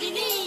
Happy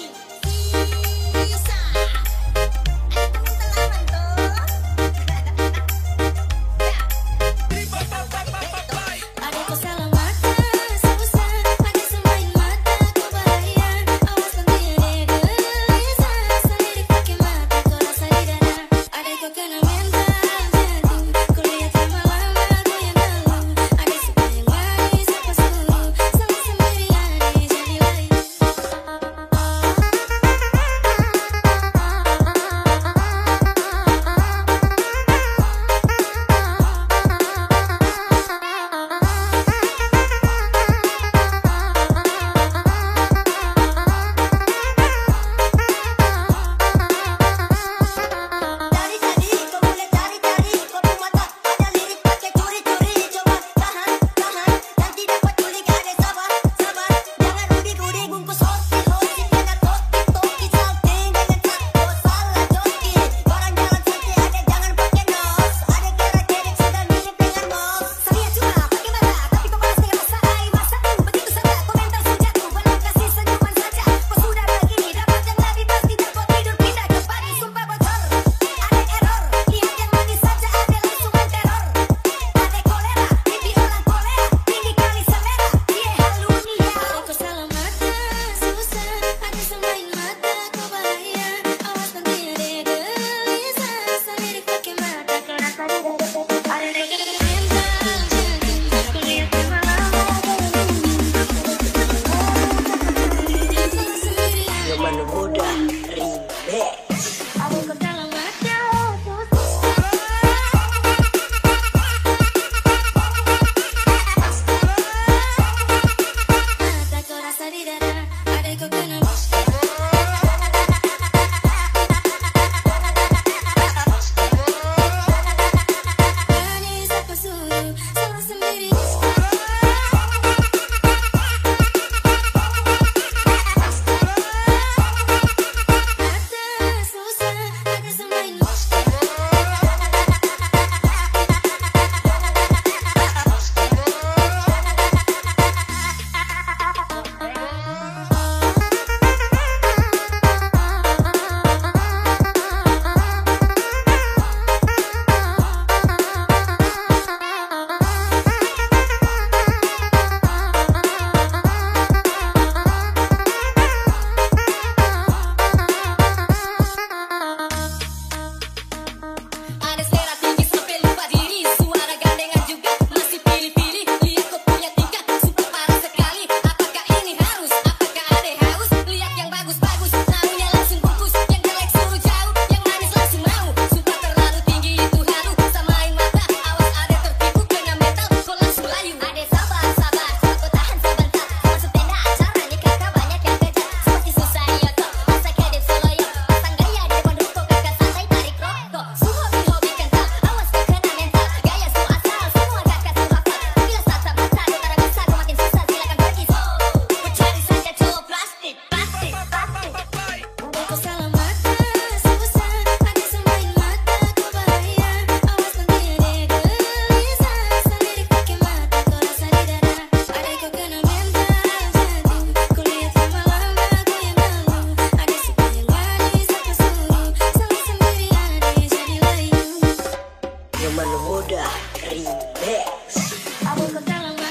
udah ribet. remix.